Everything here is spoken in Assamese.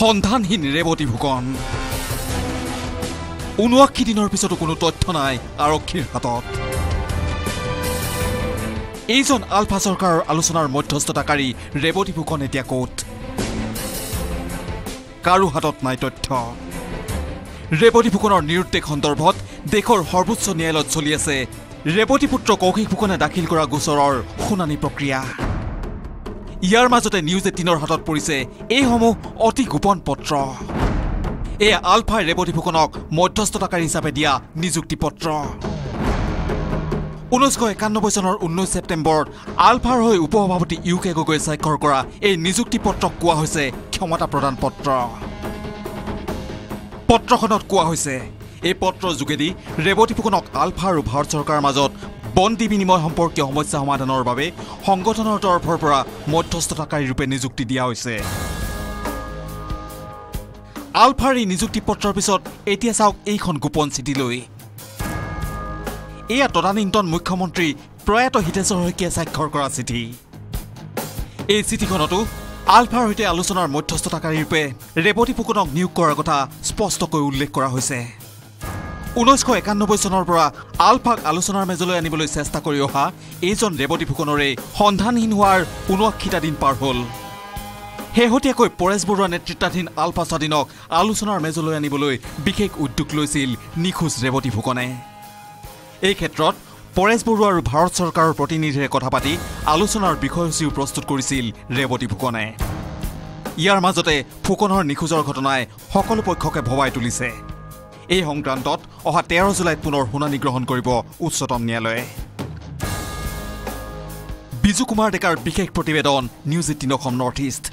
সন্ধানহীন ৰেৱতী ফুকন ঊনআশী দিনৰ পিছতো কোনো তথ্য নাই আৰক্ষীৰ হাতত। এইজন আলফা চৰকাৰৰ আলোচনাৰ মধ্যস্থতাকাৰী ৰেৱতী ফুকন এতিয়া ক'ত? কাৰো হাতত নাই তথ্য। ৰেৱতী ফুকনৰ নিৰুদ্দেশ সন্দৰ্ভত দেশৰ সৰ্বোচ্চ ন্যায়ালয়ত চলি আছে ৰেৱতী পুত্ৰ কৌশিক ফুকনে দাখিল কৰা গোচৰৰ শুনানি প্ৰক্ৰিয়া। ইয়াৰ মাজতে নিউজ এইটিনৰ হাতত পৰিছে এইসমূহ অতি গোপন পত্ৰ। এয়া আলফাই ৰেৱতী ফুকনক মধ্যস্থতাকাৰী হিচাপে দিয়া নিযুক্তি পত্ৰ ঊনৈছশ একানব্বৈ চনৰ ঊনৈছ ছেপ্টেম্বৰত আলফাৰ হৈ উপ সভাপতি ইউ কে গগৈ স্বাক্ষৰ কৰা এই নিযুক্তি পত্ৰক কোৱা হৈছে ক্ষমতা প্ৰদান পত্ৰ। পত্ৰখনত কোৱা হৈছে এই পত্ৰৰ যোগেদি ৰেৱতী ফুকনক আলফা আৰু ভাৰত চৰকাৰৰ মাজত বন্দী বিনিময় সম্পৰ্কীয় সমস্যা সমাধানৰ বাবে সংগঠনৰ তৰফৰ পৰা মধ্যস্থতাকাৰী ৰূপে নিযুক্তি দিয়া হৈছে। আলফাৰ এই নিযুক্তি পত্ৰৰ পিছত এতিয়া চাওক এইখন গোপন চিঠিলৈ। এয়া তদানীন্তন মুখ্যমন্ত্ৰী প্ৰয়াত হিতেশ্বৰ শইকীয়াই স্বাক্ষৰ কৰা চিঠি। এই চিঠিখনতো আলফাৰ সৈতে আলোচনাৰ মধ্যস্থতাকাৰী ৰূপে ৰেৱতী ফুকনক নিয়োগ কৰাৰ কথা স্পষ্টকৈ উল্লেখ কৰা হৈছে। ঊনৈছশ একানব্বৈ চনৰ পৰা আলফাক আলোচনাৰ মেজলৈ আনিবলৈ চেষ্টা কৰি অহা এইজন ৰেৱতী ফুকনৰে সন্ধানহীন হোৱাৰ ঊনআশীটা দিন পাৰ হ'ল। শেহতীয়াকৈ পৰেশ বৰুৱা নেতৃত্বাধীন আলফা স্বাধীনক আলোচনাৰ মেজলৈ আনিবলৈ বিশেষ উদ্যোগ লৈছিল নিখোজ ৰেৱতী ফুকনে। এই ক্ষেত্ৰত পৰেশ বৰুৱা আৰু ভাৰত চৰকাৰৰ প্ৰতিনিধিৰে কথা পাতি আলোচনাৰ বিষয়সূচীও প্ৰস্তুত কৰিছিল ৰেৱতী ফুকনে। ইয়াৰ মাজতে ফুকনৰ নিখোজৰ ঘটনাই সকলো পক্ষকে ভবাই তুলিছে। এই সংক্ৰান্তত অহা তেৰ জুলাইত পুনৰ শুনানি গ্ৰহণ কৰিব উচ্চতম ন্যায়ালয়ে। বিজু কুমাৰ ডেকাৰ বিশেষ প্ৰতিবেদন news eighteen Assam North East